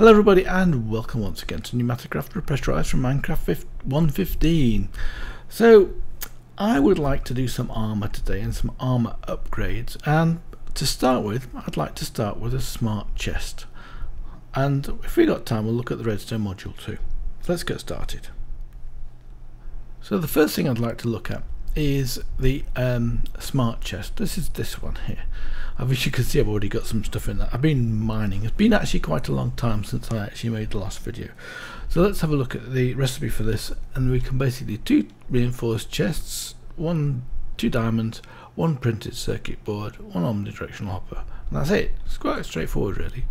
Hello everybody and welcome once again to PneumaticCraft Repressurized from Minecraft 1.15. So I would like to do some armor today and some armor upgrades and to start with I'd like to start with a smart chest and if we got time we'll look at the redstone module too. Let's get started. So the first thing I'd like to look at is the um, smart chest. This is this one here. As you can see I've already got some stuff in there. I've been mining. It's been actually quite a long time since I actually made the last video. So let's have a look at the recipe for this and we can basically two reinforced chests, one two diamonds, one printed circuit board, one omnidirectional hopper. And that's it. It's quite straightforward really.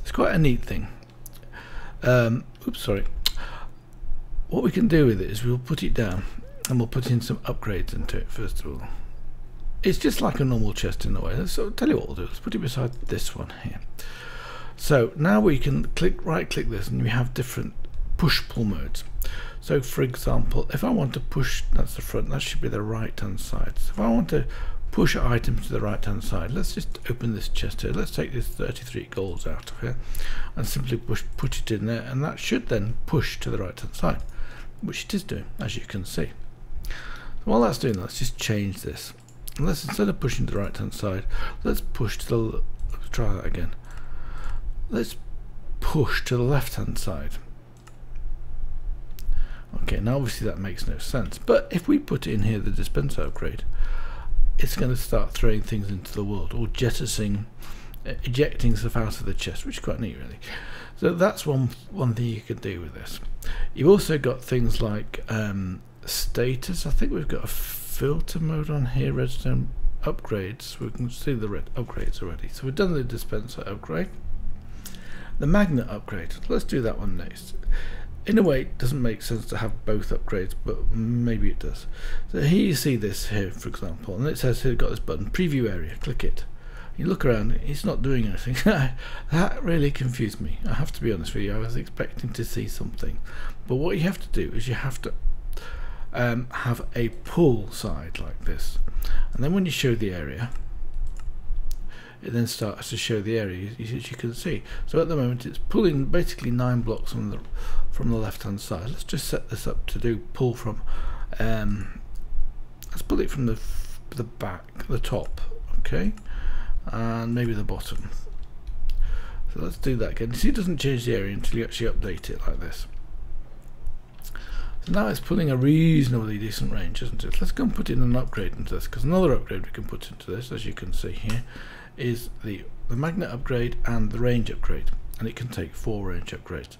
It's quite a neat thing. Um, oops, sorry. What we can do with it is we'll put it down and we'll put in some upgrades into it first of all. It's just like a normal chest in a way. So I'll tell you what we'll do. Let's put it beside this one here. So now we can click right click this and we have different push pull modes. So for example, if I want to push, that's the front, that should be the right hand side. So if I want to push items to the right hand side, let's just open this chest here. Let's take this 33 golds out of here and simply push put it in there and that should then push to the right hand side, which it is doing, as you can see. While that's doing that, let's just change this. Let's instead of pushing to the right hand side, let's push to the let's try that again. Let's push to the left hand side. Okay, now obviously that makes no sense. But if we put in here the dispenser upgrade, it's going to start throwing things into the world or jettisoning, ejecting stuff out of the chest, which is quite neat, really. So that's one one thing you can do with this. You've also got things like um, status. I think we've got a filter mode on here, redstone upgrades. We can see the red upgrades already. So we've done the dispenser upgrade. The magnet upgrade. Let's do that one next. In a way, it doesn't make sense to have both upgrades, but maybe it does. So here you see this here, for example, and it says here got this button, preview area. Click it. You look around, it's not doing anything. that really confused me. I have to be honest with you. I was expecting to see something, but what you have to do is you have to um, have a pull side like this. And then when you show the area it then starts to show the area as you can see. So at the moment it's pulling basically nine blocks from the from the left hand side. Let's just set this up to do pull from um, let's pull it from the the back the top okay? And maybe the bottom. So let's do that again. See it doesn't change the area until you actually update it like this so now it's pulling a reasonably decent range, isn't it? Let's go and put in an upgrade into this, because another upgrade we can put into this, as you can see here, is the, the magnet upgrade and the range upgrade. And it can take four range upgrades.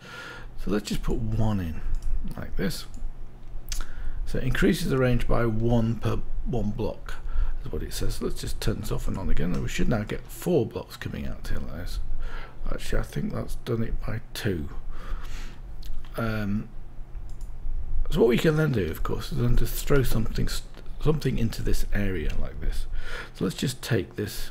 So let's just put one in, like this. So it increases the range by one per one block, is what it says. Let's just turn this off and on again, and we should now get four blocks coming out here like this. Actually, I think that's done it by two. Um, so what we can then do, of course, is then to throw something something into this area like this. So let's just take this,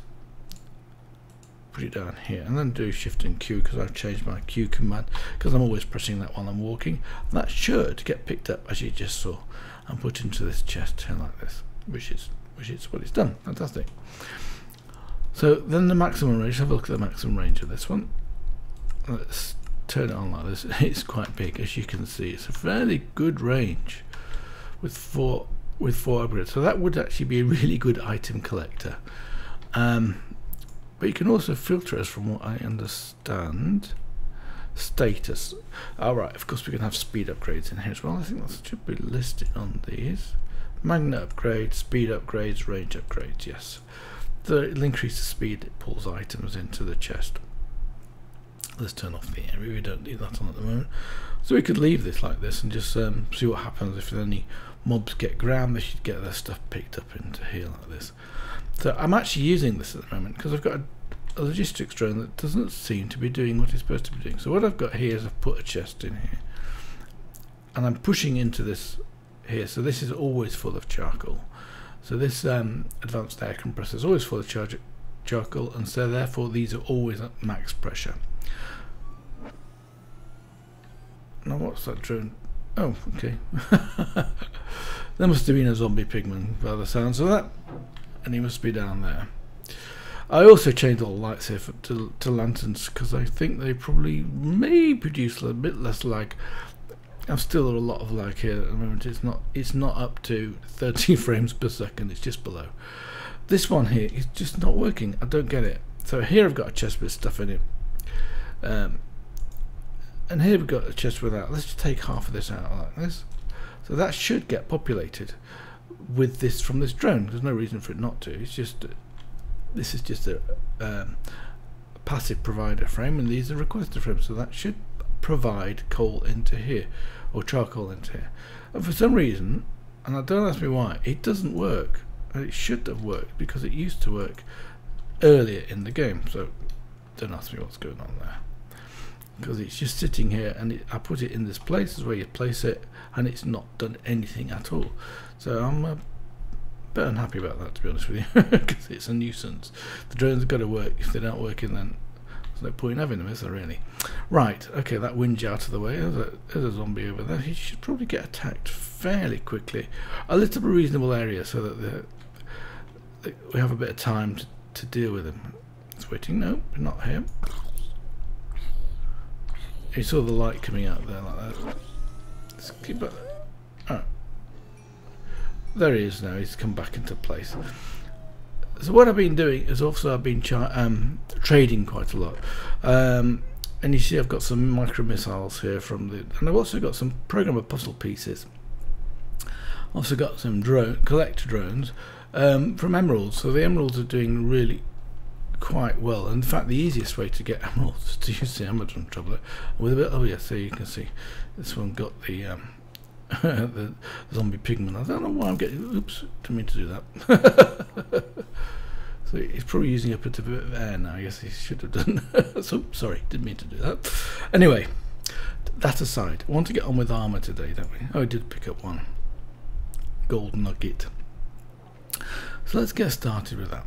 put it down here, and then do Shift and Q because I've changed my Q command because I'm always pressing that while I'm walking. And that should get picked up as you just saw and put into this chest here like this, which is which is what it's done. Fantastic. So then the maximum range. Have a look at the maximum range of this one. Let's turn it on like this, it's quite big as you can see. It's a fairly good range with four with four upgrades. So that would actually be a really good item collector. Um, but you can also filter us from what I understand. Status. Alright, of course we can have speed upgrades in here as well. I think that should be listed on these. Magnet upgrades, speed upgrades, range upgrades, yes. So it'll increase the speed it pulls items into the chest let's turn off the area we don't need that on at the moment. So we could leave this like this and just um, see what happens if any mobs get ground. They should get their stuff picked up into here like this. So I'm actually using this at the moment because I've got a, a logistics drone that doesn't seem to be doing what it's supposed to be doing. So what I've got here is I've put a chest in here. And I'm pushing into this here. So this is always full of charcoal. So this um, advanced air compressor is always full of char charcoal. And so therefore these are always at max pressure Now what's that drone? Oh, okay. there must have been a zombie pigman by the sounds of that. And he must be down there. I also changed all the lights here for, to, to lanterns because I think they probably may produce a bit less lag. I'm still a lot of lag here at the moment. It's not it's not up to 30 frames per second. It's just below. This one here is just not working. I don't get it. So here I've got a chest with stuff in it. Um, and here we've got a chest without. Let's just take half of this out like this. So that should get populated with this from this drone. There's no reason for it not to. It's just this is just a um, passive provider frame and these are requester frames so that should provide coal into here or charcoal into here and for some reason and I don't ask me why it doesn't work and it should have worked because it used to work earlier in the game so don't ask me what's going on there because it's just sitting here and it, I put it in this place is where you place it and it's not done anything at all. So I'm uh, a bit unhappy about that to be honest with you because it's a nuisance. The drones have got to work. If they're not working then there's no point having them is there really? Right okay that wind's out of the way. There's a, there's a zombie over there. He should probably get attacked fairly quickly. A little reasonable area so that the, the, we have a bit of time to, to deal with him. It's waiting. No not here you saw the light coming out there like that. Let's keep it. Oh. there he is now. He's come back into place. So what I've been doing is also I've been um, trading quite a lot. Um, and you see I've got some micro missiles here from the and I've also got some programmer puzzle pieces. I've also got some drone collector drones um, from emeralds so the emeralds are doing really quite well and in fact the easiest way to get emeralds is to use the Amadron tablet with a bit oh yes there you can see this one got the um, the zombie pigman. I don't know why I'm getting. Oops, didn't mean to do that. so he's probably using up a bit of air now. I guess he should have done. so sorry, didn't mean to do that. Anyway, that aside, I want to get on with armor today, don't we? Oh, I did pick up one gold nugget. So let's get started with that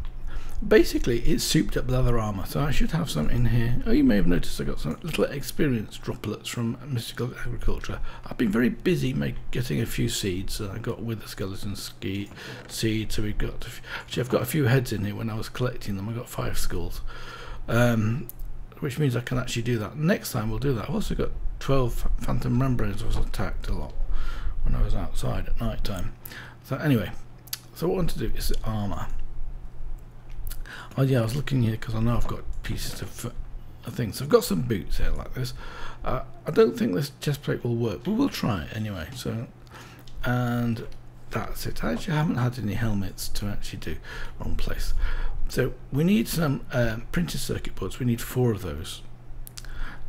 basically it's souped up leather armor so I should have some in here. Oh you may have noticed I got some little experience droplets from mystical agriculture. I've been very busy make, getting a few seeds I got wither skeleton ski seed so we've got actually I've got a few heads in here when I was collecting them. I got five skulls um, which means I can actually do that. Next time we'll do that. I've also got 12 phantom membranes I was attacked a lot when I was outside at night time. So anyway so what I want to do is armor Oh yeah, I was looking here because I know I've got pieces of things. I've got some boots here like this. Uh, I don't think this chest plate will work, but we'll try it anyway. So, and that's it. I actually haven't had any helmets to actually do. Wrong place. So we need some uh, printed circuit boards. We need four of those.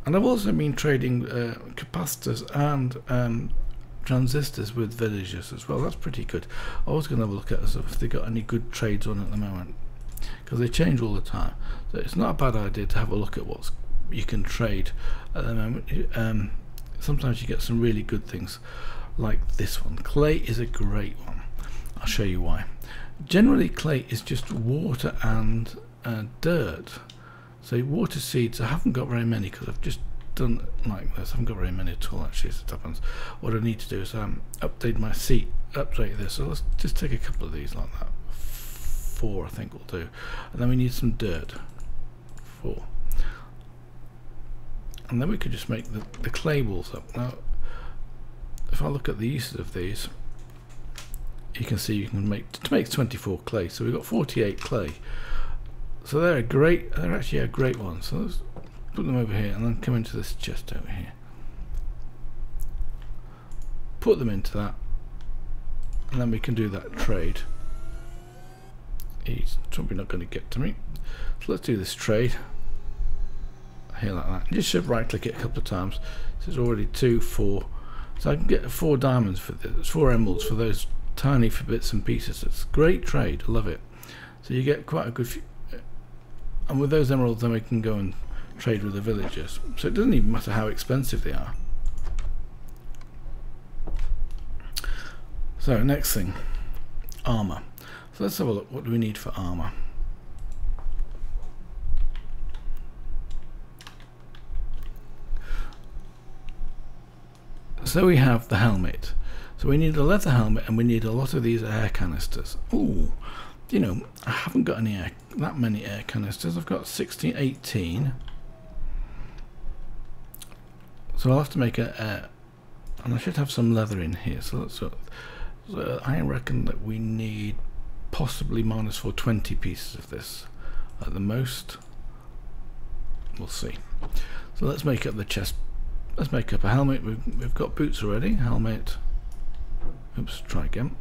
And I've also been trading uh, capacitors and um, transistors with villagers as well. That's pretty good. I was going to have a look at if they've got any good trades on at the moment because they change all the time. So it's not a bad idea to have a look at what you can trade at the moment. Um, sometimes you get some really good things like this one. Clay is a great one. I'll show you why. Generally clay is just water and uh, dirt. So water seeds, I haven't got very many because I've just done like this. I haven't got very many at all actually as it happens. What I need to do is um, update my seat, update this. So let's just take a couple of these like that four I think will do. And then we need some dirt. Four. And then we could just make the, the clay walls up. Now if I look at the uses of these you can see you can make to make 24 clay. So we've got 48 clay. So they're a great they're actually a great one. So let's put them over here and then come into this chest over here. Put them into that and then we can do that trade he's probably not going to get to me. So let's do this trade. Here like that. Just should right click it a couple of times. It's already two, four. So I can get four diamonds for this, four emeralds for those tiny for bits and pieces. It's great trade. I love it. So you get quite a good few. Uh, and with those emeralds then we can go and trade with the villagers. So it doesn't even matter how expensive they are. So next thing, armor. So let's have a look. What do we need for armor? So we have the helmet. So we need a leather helmet and we need a lot of these air canisters. Ooh, you know, I haven't got any air, that many air canisters. I've got 16, 18. So I'll have to make a, a and I should have some leather in here. So, so, so I reckon that we need possibly minus for 20 pieces of this at the most. We'll see. So let's make up the chest. Let's make up a helmet. We've, we've got boots already. Helmet. Oops, try again.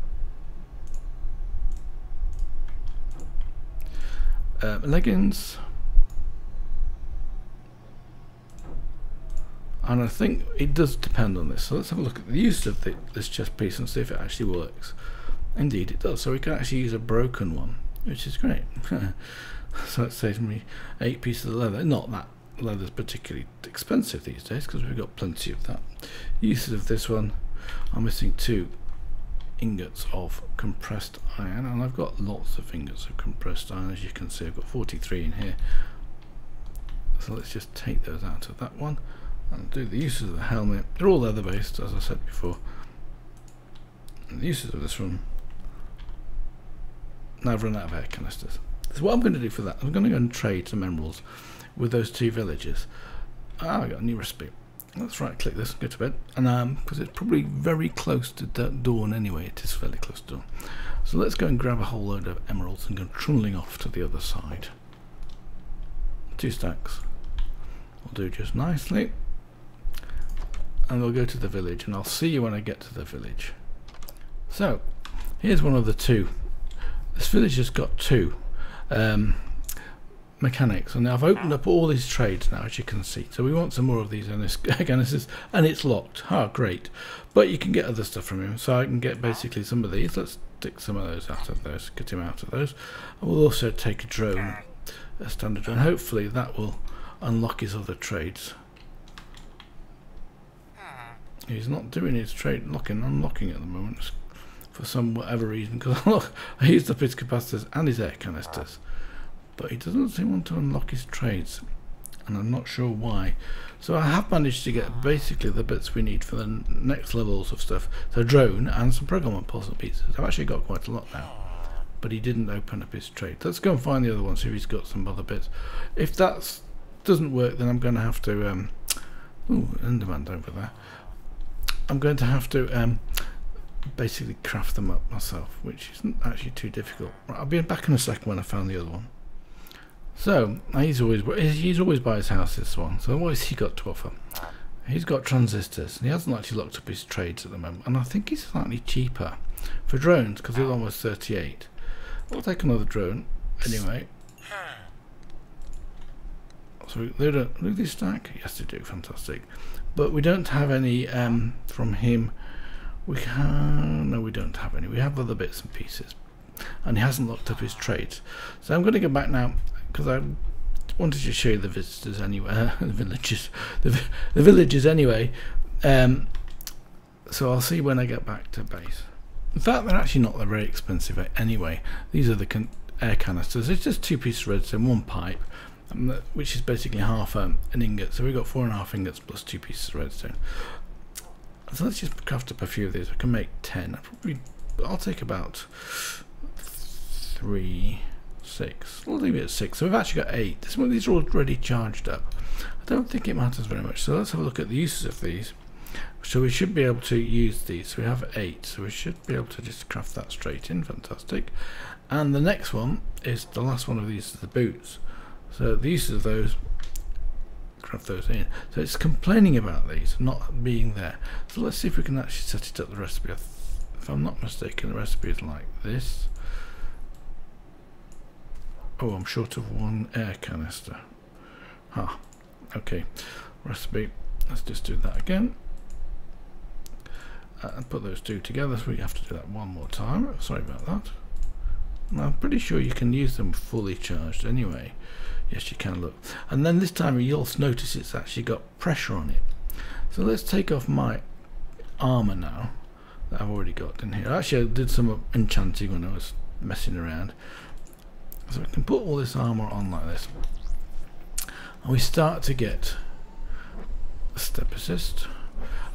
Uh, leggings. And I think it does depend on this. So let's have a look at the use of the, this chest piece and see if it actually works. Indeed it does. So we can actually use a broken one, which is great. so it saves me eight pieces of leather. Not that leather's particularly expensive these days because we've got plenty of that. Uses of this one, I'm missing two ingots of compressed iron and I've got lots of ingots of compressed iron as you can see I've got 43 in here so let's just take those out of that one and do the uses of the helmet they're all leather based as I said before and the uses of this one now I've run out of air canisters. So what I'm going to do for that I'm going to go and trade some emeralds with those two villages ah I got a new recipe. Let's right click this go to bed. And um because it's probably very close to dawn anyway it is fairly close to dawn. So let's go and grab a whole load of emeralds and go trundling off to the other side. Two stacks. Will do just nicely. And we'll go to the village and I'll see you when I get to the village. So here's one of the two this village has got two um, mechanics and I've opened up all these trades now as you can see. So we want some more of these on this again this is and it's locked. Ah great. But you can get other stuff from him so I can get basically some of these. Let's stick some of those out of those get him out of those. I will also take a drone a standard drone. Hopefully that will unlock his other trades. He's not doing his trade locking unlocking at the moment for some whatever reason because look I used up his capacitors and his air canisters but he doesn't seem to want to unlock his trades and I'm not sure why. So I have managed to get basically the bits we need for the next levels of stuff. So drone and some programmable puzzle pieces. I've actually got quite a lot now but he didn't open up his trade. Let's go and find the other one see if he's got some other bits. If that doesn't work then I'm going to have to um, ooh, Enderman over there. I'm going to have to um, basically craft them up myself which isn't actually too difficult right, I'll be back in a second when I found the other one so he's always he's always by his house. This one. So what has he got to offer? He's got transistors. He hasn't actually locked up his trades at the moment, and I think he's slightly cheaper for drones because he's almost 38. I'll take another drone anyway. So they don't do stack? Yes, they do. Fantastic. But we don't have any um, from him. We can no, we don't have any. We have other bits and pieces, and he hasn't locked up his trades. So I'm going to go back now because I wanted to show you the visitors anyway, the villages, the, the villages anyway. Um, so I'll see when I get back to base. In fact, they're actually not very expensive anyway. These are the air canisters. It's just two pieces of redstone, one pipe, um, which is basically half um, an ingot. So we've got four and a half ingots plus two pieces of redstone. So let's just craft up a few of these. I can make ten. I probably, I'll take about three six. We'll leave it at six. So we've actually got eight. This one, these are already charged up. I don't think it matters very much. So let's have a look at the uses of these. So we should be able to use these. So we have eight. So we should be able to just craft that straight in. Fantastic. And the next one is the last one of these is the boots. So the uses of those craft those in. So it's complaining about these not being there. So let's see if we can actually set it up the recipe. If I'm not mistaken, the recipe is like this. Oh, I'm short of one air canister. Huh. Okay. Recipe. Let's just do that again. Uh, and put those two together, so we have to do that one more time. Sorry about that. I'm pretty sure you can use them fully charged anyway. Yes, you can look. And then this time you'll notice it's actually got pressure on it. So let's take off my armor now that I've already got in here. Actually, I did some enchanting when I was messing around. So we can put all this armor on like this. And we start to get a step assist.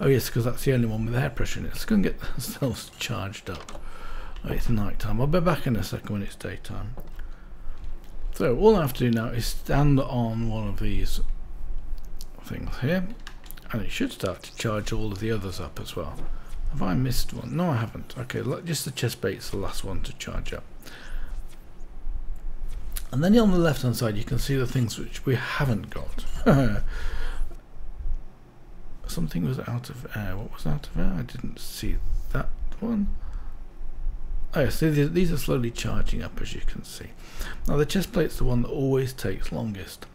Oh yes, because that's the only one with air pressure in it. Let's go and get ourselves charged up. Oh, it's night time. I'll be back in a second when it's daytime. So all I have to do now is stand on one of these things here and it should start to charge all of the others up as well. Have I missed one? No I haven't. Okay, just the chest plate's the last one to charge up. And then on the left hand side you can see the things which we haven't got. Something was out of air. What was out of air? I didn't see that one. Oh, yes, these are slowly charging up as you can see. Now the chest plate's the one that always takes longest.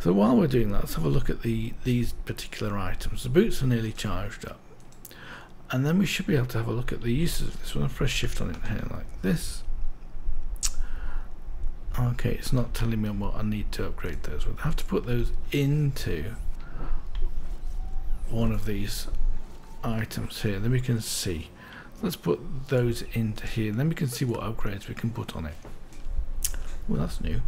So while we're doing that, let's have a look at the these particular items. The boots are nearly charged up. And then we should be able to have a look at the uses of this one. I'll press shift on it here like this. Okay, it's not telling me what I need to upgrade those with. I have to put those into one of these items here. Then we can see. Let's put those into here. Then we can see what upgrades we can put on it. Well, that's new.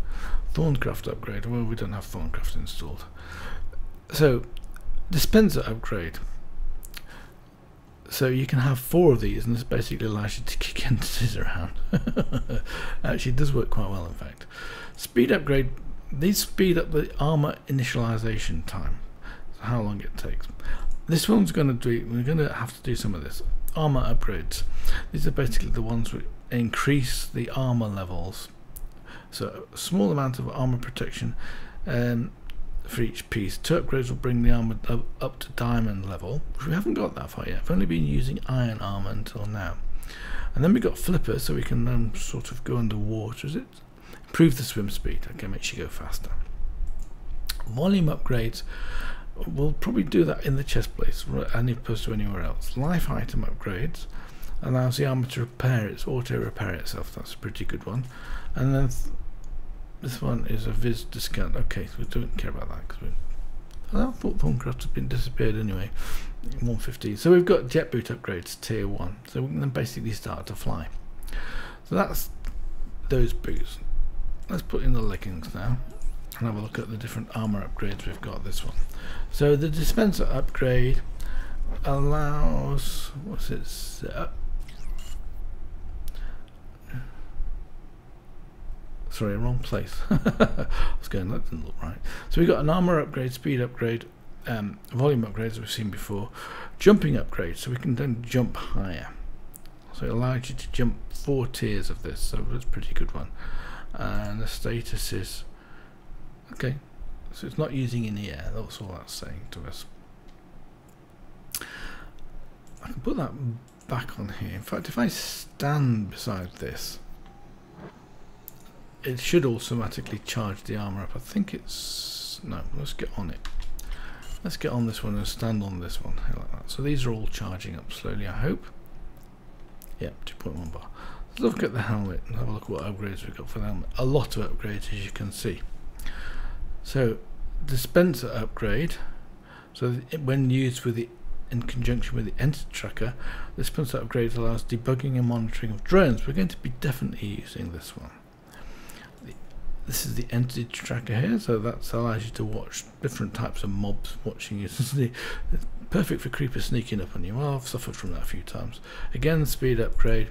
Thaumcraft upgrade. Well, we don't have Thaumcraft installed. So, dispenser upgrade. So you can have four of these, and this basically allows you to kick entities around. Actually, it does work quite well, in fact. Speed upgrade. These speed up the armor initialization time. So how long it takes. This one's going to do. We're going to have to do some of this armor upgrades. These are basically the ones which increase the armor levels so a small amount of armor protection um, for each piece. Two upgrades will bring the armor up, to diamond level, which we haven't got that far yet. I've only been using iron armor until now. And then we got flipper, so we can um, sort of go underwater. Is it? Improve the swim speed. Okay, makes you go faster. Volume upgrades. We'll probably do that in the chest place, as opposed to anywhere else. Life item upgrades allows the armor to repair its auto repair itself. That's a pretty good one. And then this one is a Vis discount. Okay, so we don't care about that because we. I thought Thaumcraft had been disappeared anyway. 150. So we've got jet boot upgrades tier one. So we can then basically start to fly. So that's those boots. Let's put in the leggings now and have a look at the different armor upgrades we've got this one. So the dispenser upgrade allows what's it? Uh, Sorry, wrong place. I was going, that didn't look right. So we've got an armor upgrade, speed upgrade, um, volume upgrades we've seen before, jumping upgrade, so we can then jump higher. So it allows you to jump four tiers of this, so that's pretty good one. And the status is okay. So it's not using any air, that's all that's saying to us. I can put that back on here. In fact, if I stand beside this, it should automatically charge the armor up. I think it's no. Let's get on it. Let's get on this one and stand on this one like that. So these are all charging up slowly. I hope. Yep, 2.1 bar. Let's look at the helmet and have a look at what upgrades we've got for the helmet. A lot of upgrades, as you can see. So dispenser upgrade. So when used with the in conjunction with the entity tracker, the dispenser upgrade allows debugging and monitoring of drones. We're going to be definitely using this one. This is the entity tracker here so that allows you to watch different types of mobs watching you. Perfect for creepers sneaking up on you. I've suffered from that a few times. Again speed upgrade.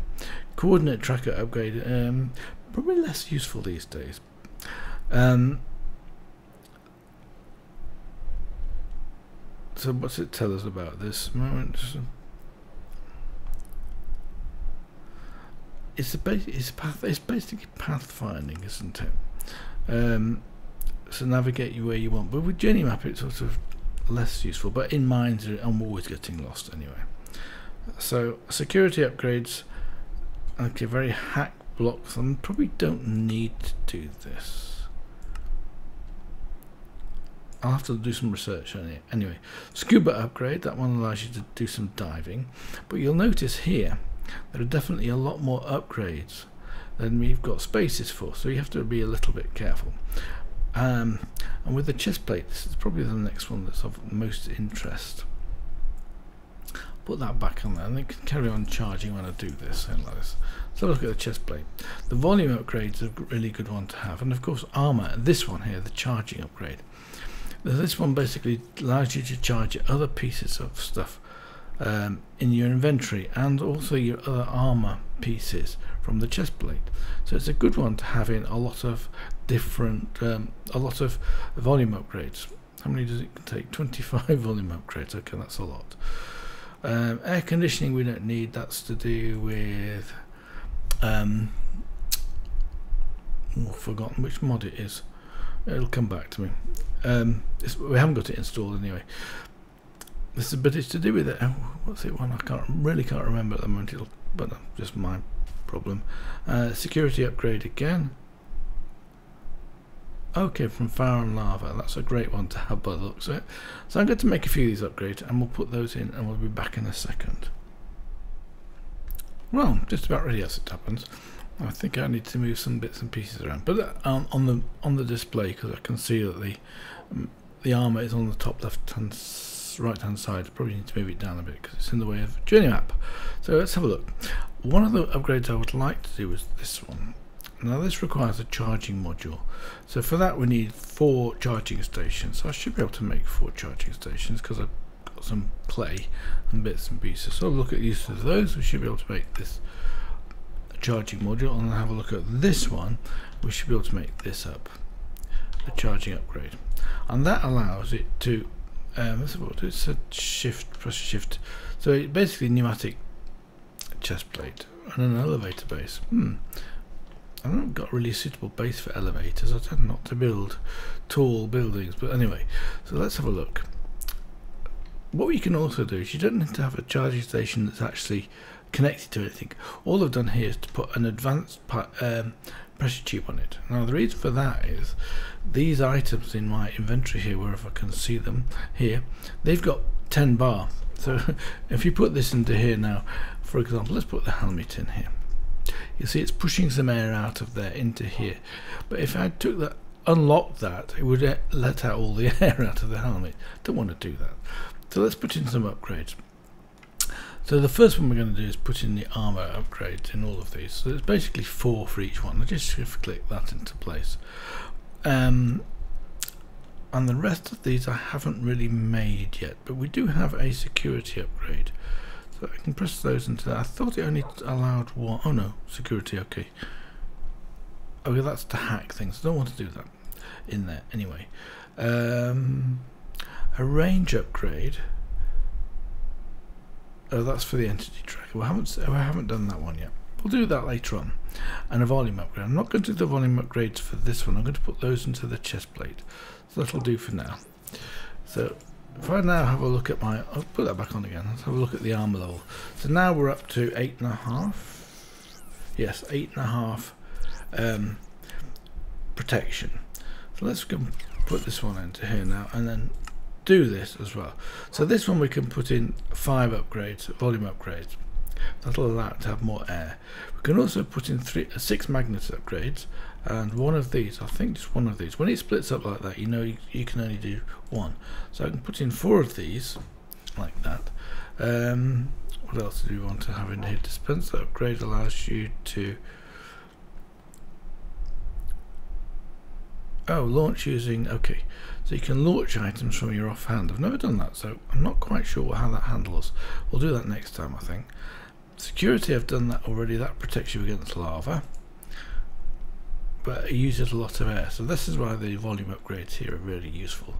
Coordinate tracker upgrade um, probably less useful these days. Um, so what's it tell us about this moment it's a basic it's path it's basically pathfinding isn't it um, so navigate you where you want. But with JourneyMap, it's sort of less useful. But in Mines, I'm always getting lost anyway. So security upgrades. Okay, very hack blocks. I probably don't need to do this. I'll have to do some research on it. Anyway, scuba upgrade, that one allows you to do some diving. But you'll notice here, there are definitely a lot more upgrades than we've got spaces for so you have to be a little bit careful. Um, and with the chest plate this is probably the next one that's of most interest. Put that back on there and it can carry on charging when I do this like this. So look at the chest plate. The volume upgrade is a really good one to have and of course armor this one here the charging upgrade this one basically allows you to charge other pieces of stuff um, in your inventory and also your other armor pieces from the chest plate. So it's a good one to have in a lot of different, um, a lot of volume upgrades. How many does it take? 25 volume upgrades. Okay, that's a lot. Um, air conditioning we don't need. That's to do with. Um, oh, forgotten which mod it is. It'll come back to me. Um, we haven't got it installed anyway. This is, but it's to do with it. What's it one? I can't really can't remember at the moment. It'll, but just my problem. Uh, security upgrade again. Okay, from fire and lava. That's a great one to have by the looks of it. So I'm going to make a few of these upgrades and we'll put those in and we'll be back in a second. Well, just about ready as it happens. I think I need to move some bits and pieces around, but um, on the on the display because I can see that the um, the armor is on the top left hand right hand side. Probably need to move it down a bit because it's in the way of journey map. So let's have a look. One of the upgrades I would like to do is this one. Now this requires a charging module. So for that we need four charging stations. So I should be able to make four charging stations because I've got some clay and bits and pieces. So look at use of those. We should be able to make this charging module and have a look at this one. We should be able to make this up. A charging upgrade. And that allows it to um, it's a shift press shift. So it basically pneumatic chest plate and an elevator base. Hmm. I've not got really suitable base for elevators. I tend not to build tall buildings but anyway. So let's have a look. What you can also do is you don't need to have a charging station that's actually connected to anything all I've done here is to put an advanced um, pressure tube on it. Now the reason for that is these items in my inventory here, wherever I can see them here, they've got 10 bar. So if you put this into here now, for example, let's put the helmet in here. You see it's pushing some air out of there into here. But if I took that, unlocked that, it would let out all the air out of the helmet. Don't want to do that. So let's put in some upgrades. So the first one we're going to do is put in the armor upgrades in all of these. So it's basically four for each one. I just shift click that into place. Um, and the rest of these I haven't really made yet, but we do have a security upgrade. So I can press those into that. I thought it only allowed one. Oh no, security, okay. Oh, Okay, that's to hack things. I don't want to do that in there anyway. Um, a range upgrade. Oh, that's for the entity tracker. We haven't, we haven't done that one yet. We'll do that later on. And a volume upgrade. I'm not going to do the volume upgrades for this one. I'm going to put those into the chest plate. So that'll do for now. So if I now have a look at my, I'll put that back on again. Let's have a look at the armor level. So now we're up to eight and a half. Yes, eight and a half um, protection. So let's go put this one into here now, and then do this as well. So this one we can put in five upgrades, volume upgrades. That'll allow it to have more air. We can also put in three, uh, six magnet upgrades, and one of these, I think just one of these. When it splits up like that, you know you, you can only do one. So I can put in four of these, like that. Um, what else do we want to have in here? Dispenser upgrade allows you to Oh, launch using, okay. So you can launch items from your offhand. I've never done that, so I'm not quite sure how that handles. We'll do that next time, I think. Security, I've done that already. That protects you against lava. But it uses a lot of air. So this is why the volume upgrades here are really useful.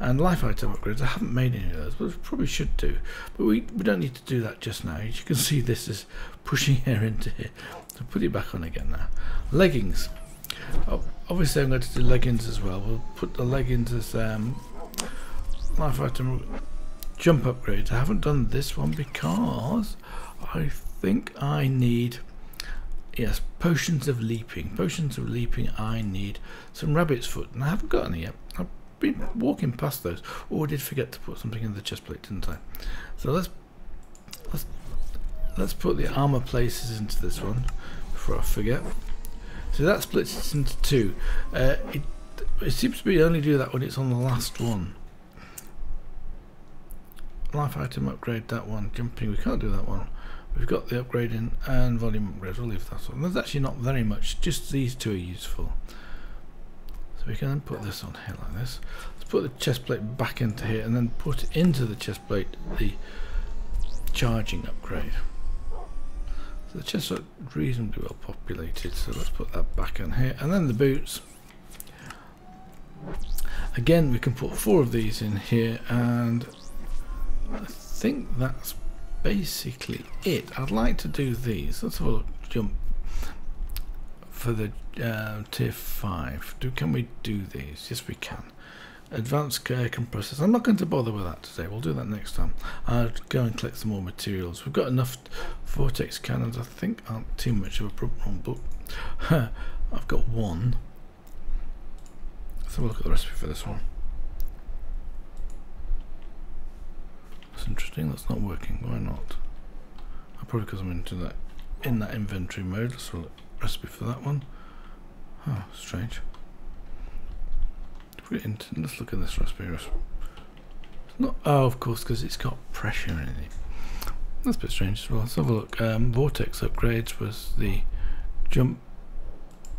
And life item upgrades, I haven't made any of those, but probably should do. But we, we don't need to do that just now. As you can see, this is pushing air into here. So put it back on again now. Leggings. Oh, obviously I'm going to do leggings as well. We'll put the leggings as um, life item jump upgrades. I haven't done this one because I think I need yes potions of leaping. Potions of leaping. I need some rabbit's foot, and I haven't got any yet. I've been walking past those. Oh, I did forget to put something in the chest plate, didn't I? So let's let's let's put the armor places into this one before I forget. So that splits it into two. Uh, it, it seems to be only do that when it's on the last one. Life item upgrade that one. Jumping, we can't do that one. We've got the upgrading and volume upgrade. We'll leave that one. There's actually not very much. Just these two are useful. So we can then put this on here like this. Let's put the chest plate back into here and then put into the chest plate the charging upgrade. The chests are reasonably well populated, so let's put that back in here. And then the boots. Again, we can put four of these in here, and I think that's basically it. I'd like to do these. Let's have a. Jump for the uh, tier 5. Do Can we do these? Yes, we can. Advanced air compressors. I'm not going to bother with that today. We'll do that next time. I'll go and collect some more materials. We've got enough vortex cannons. I think aren't too much of a problem, but I've got one. Let's have a look at the recipe for this one. That's interesting. That's not working. Why not? Probably because I'm into that in that inventory mode. Let's recipe for that one. Oh, strange. Let's look at this. It's not, oh, of course, because it's got pressure in it. That's a bit strange as well. Let's have a look. Um, Vortex upgrades was the jump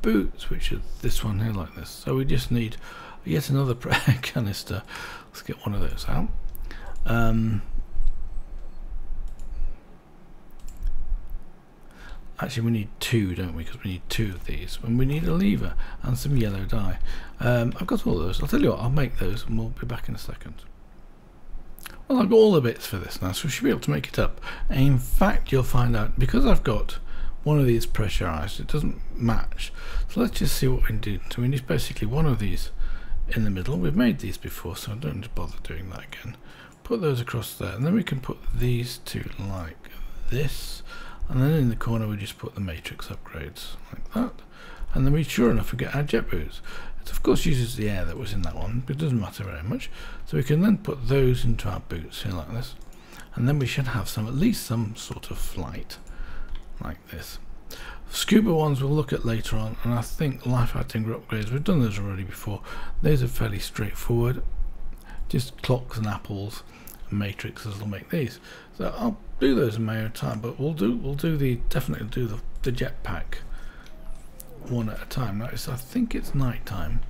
boots, which are this one here, like this. So we just need yet another canister. Let's get one of those out. Um, actually we need two don't we? Because we need two of these. And we need a lever and some yellow dye. Um, I've got all those. I'll tell you what I'll make those and we'll be back in a second. Well I've got all the bits for this now so we should be able to make it up. In fact you'll find out because I've got one of these pressurized it doesn't match. So let's just see what we can do. So we need basically one of these in the middle. We've made these before so I don't need to bother doing that again. Put those across there and then we can put these two like this and then in the corner we just put the matrix upgrades like that. And then we sure enough we get our jet boots it of course uses the air that was in that one but it doesn't matter very much. So we can then put those into our boots here like this. And then we should have some at least some sort of flight like this. Scuba ones we'll look at later on and I think life acting upgrades we've done those already before. Those are fairly straightforward. Just clocks and apples and matrices will make these. So I'll do those in my own time, but we'll do we'll do the definitely do the the jetpack one at a time. I think it's night time.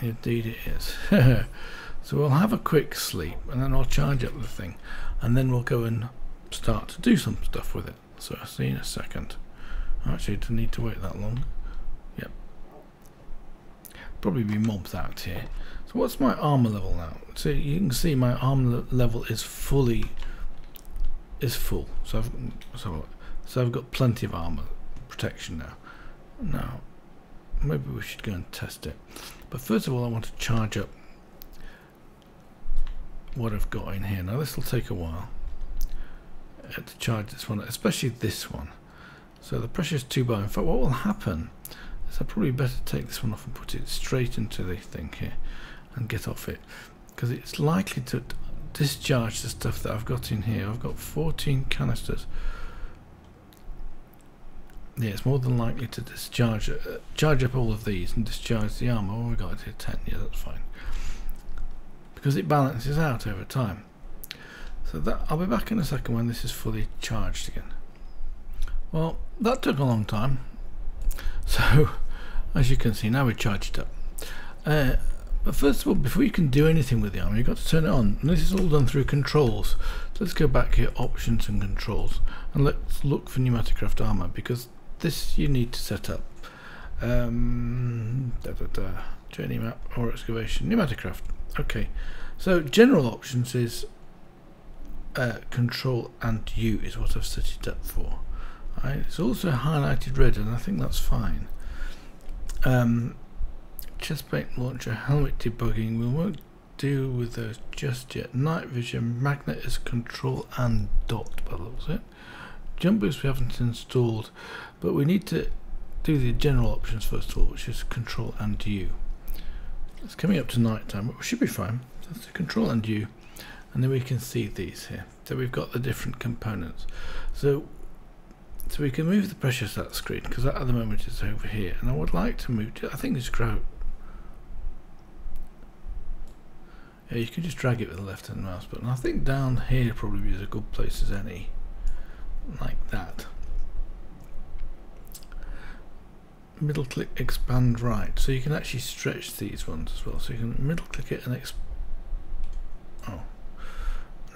Indeed it is. so we'll have a quick sleep and then I'll charge up the thing and then we'll go and start to do some stuff with it. So I'll see you in a second. Actually, didn't need to wait that long. Yep. Probably be mobs out here. So what's my armor level now? So you can see my armor level is fully is full. So I've so, so I've got plenty of armor protection now. Now maybe we should go and test it. But first of all I want to charge up what I've got in here. Now this will take a while uh, to charge this one, especially this one. So the pressure is too bar. In fact what will happen is I probably better take this one off and put it straight into the thing here and get off it because it's likely to discharge the stuff that I've got in here. I've got 14 canisters. Yeah, it's more than likely to discharge, uh, charge up all of these and discharge the armor. Oh, we got it to 10. Yeah, that's fine. Because it balances out over time. So that I'll be back in a second when this is fully charged again. Well, that took a long time. So, as you can see, now we charged up. Uh, but first of all, before you can do anything with the armor, you've got to turn it on. And this is all done through controls. So let's go back here, options and controls. And let's look for PneumaticCraft armor because this you need to set up. Um, da, da, da, journey map or excavation, PneumaticCraft. Okay, so general options is uh, control and U is what I've set it up for. Right. It's also highlighted red and I think that's fine. Um, chestplate launcher, helmet debugging, we won't deal with those just yet. Night vision, magnet is control and dot by the looks it. Jump boost we haven't installed, but we need to do the general options first of all, which is control and U. It's coming up to night time, but we should be fine. That's the control and U, and then we can see these here. So we've got the different components. So so we can move the pressure stat screen because at the moment it's over here and I would like to move to, I think it's grow Yeah, you can just drag it with the left hand mouse button. I think down here probably is a good place as any. Like that. Middle click expand right. So you can actually stretch these ones as well. So you can middle click it and exp Oh.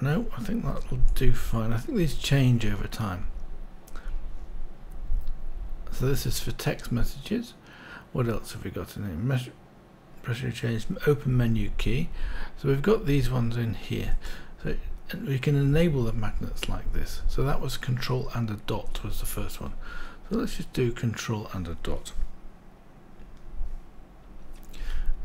no, I think that will do fine. I think these change over time. So this is for text messages. What else have we got in here? Mes pressure change, open menu key. So we've got these ones in here. So we can enable the magnets like this. So that was control and a dot was the first one. So let's just do control and a dot.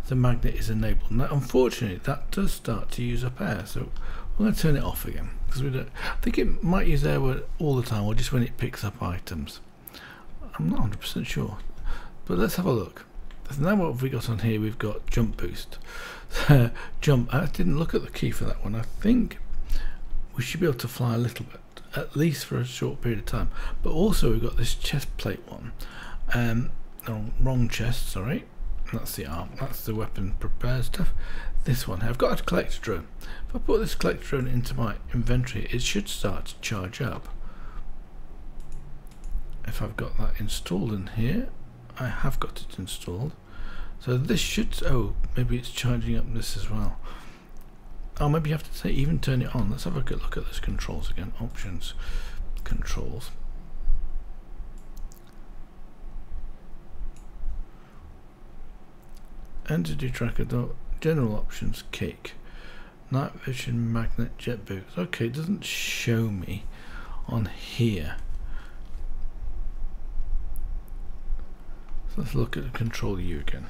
The magnet is enabled. Now unfortunately that does start to use up air. So I'm going to turn it off again because we don't. I think it might use air all the time or just when it picks up items. I'm not 100% sure. But let's have a look. So now what have we got on here? We've got jump boost. jump. I didn't look at the key for that one. I think we should be able to fly a little bit, at least for a short period of time. But also we've got this chest plate one. Um, no, wrong chest, sorry. That's the arm. That's the weapon prepared stuff. This one. I've got a collector drone. If I put this collector drone into my inventory, it should start to charge up. If I've got that installed in here, I have got it installed. So this should, oh, maybe it's charging up this as well. Oh, maybe you have to say, even turn it on. Let's have a good look at this controls again. Options, controls. Entity tracker, dot general options, cake. Night vision, magnet, jet boots. Okay, it doesn't show me on here. Let's look at control U again.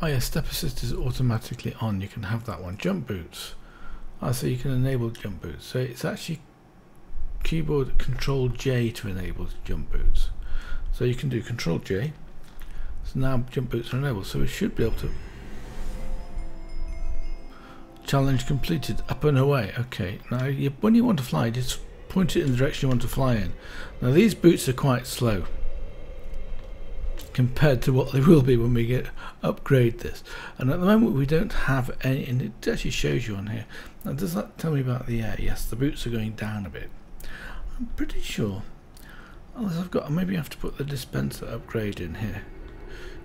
Oh yeah, step assist is automatically on. You can have that one. Jump boots. Oh, so you can enable jump boots. So it's actually keyboard control J to enable jump boots. So you can do control J. So now jump boots are enabled. So we should be able to challenge completed up and away. Okay. Now you, when you want to fly, just point it in the direction you want to fly in. Now these boots are quite slow compared to what they will be when we get upgrade this. And at the moment we don't have any, and it actually shows you on here. Now does that tell me about the air? Yes, the boots are going down a bit. I'm pretty sure, unless I've got, maybe I have to put the dispenser upgrade in here.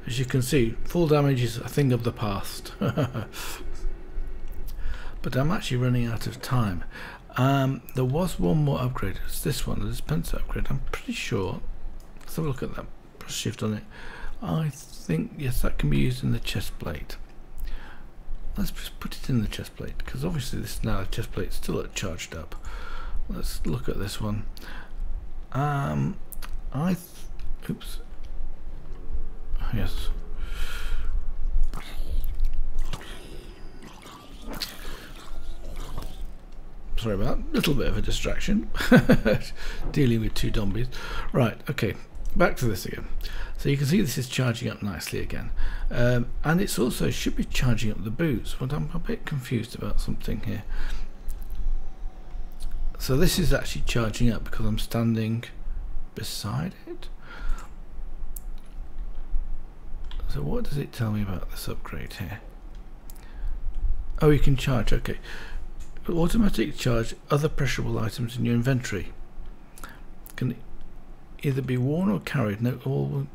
As you can see, fall damage is a thing of the past. but I'm actually running out of time. Um, there was one more upgrade. It's this one, the dispenser upgrade. I'm pretty sure. Let's have a look at that shift on it. I think, yes, that can be used in the chest plate. Let's just put it in the chest plate because obviously this now the chest plate still charged up. Let's look at this one. Um, I, oops. Yes, sorry about that. little bit of a distraction. Dealing with two zombies. Right okay. Back to this again. So you can see this is charging up nicely again. Um, and it's also should be charging up the boots but I'm a bit confused about something here. So this is actually charging up because I'm standing beside it? So what does it tell me about this upgrade here? Oh you can charge okay automatically charge other pressurable items in your inventory. Can either be worn or carried. No, all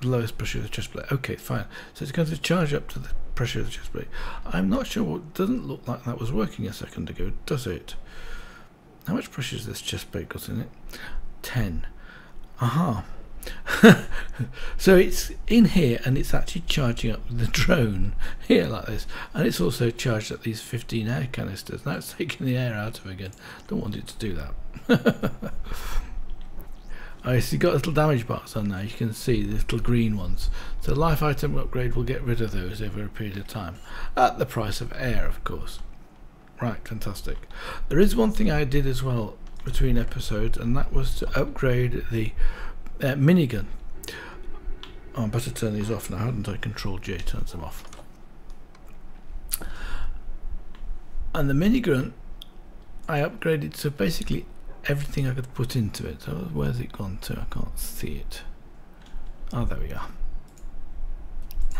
the lowest pressure of the chest plate. Okay, fine. So it's going to charge up to the pressure of the chest plate. I'm not sure. What doesn't look like that was working a second ago, does it? How much pressure has this chest plate got in it? Ten. Aha. so it's in here and it's actually charging up the drone here like this. And it's also charged up these 15 air canisters. Now it's taking the air out of again. Don't want it to do that. Oh, I see got little damage bars on there. You can see the little green ones. So life item upgrade will get rid of those over a period of time. At the price of air of course. Right fantastic. There is one thing I did as well between episodes and that was to upgrade the uh, minigun. Oh, I better turn these off now, hadn't I? Control J turns them off. And the minigun, I upgraded to basically everything I could put into it. So where's it gone to? I can't see it. Oh, there we are.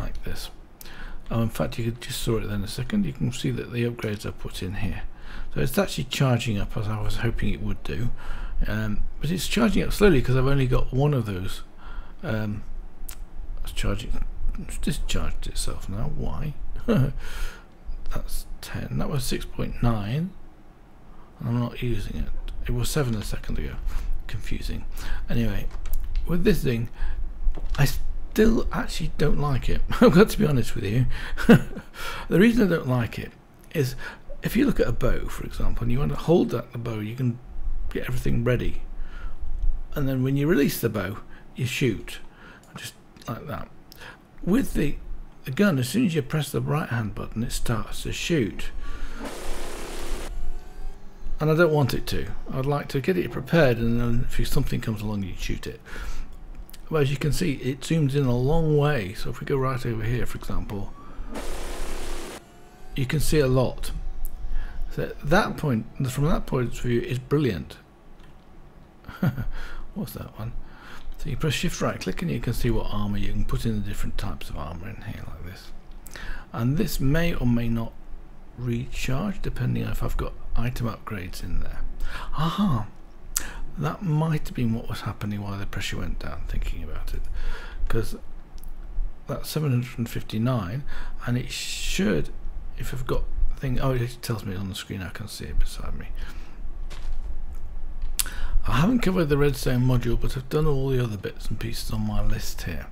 Like this. Oh, in fact, you could just saw it then a second. You can see that the upgrades I put in here. So it's actually charging up as I was hoping it would do. Um, but it's charging up slowly because I've only got one of those. Um, it's charging. It's discharged itself now. Why? that's 10 that was 6.9 I'm not using it it was 7 a second ago confusing anyway with this thing I still actually don't like it I've got to be honest with you the reason I don't like it is if you look at a bow for example and you want to hold that the bow you can get everything ready. And then when you release the bow you shoot. Just like that. With the, the gun as soon as you press the right hand button it starts to shoot. And I don't want it to. I'd like to get it prepared and then if something comes along you shoot it. Well as you can see it zooms in a long way. So if we go right over here for example you can see a lot. So that point from that point of view is brilliant what's that one? So you press shift right click and you can see what armor you can put in the different types of armor in here like this. And this may or may not recharge depending if I've got item upgrades in there. Aha! That might have been what was happening while the pressure went down thinking about it. Because that's 759 and it should if I've got thing oh it tells me on the screen I can see it beside me I haven't covered the redstone module but I've done all the other bits and pieces on my list here.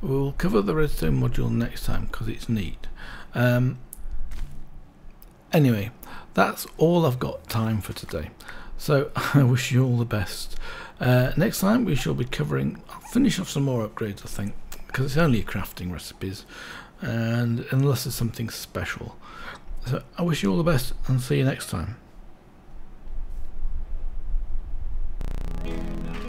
We'll cover the redstone module next time because it's neat. Um, anyway that's all I've got time for today. So I wish you all the best. Uh, next time we shall be covering I'll finish off some more upgrades I think because it's only crafting recipes and unless it's something special. So I wish you all the best and see you next time No.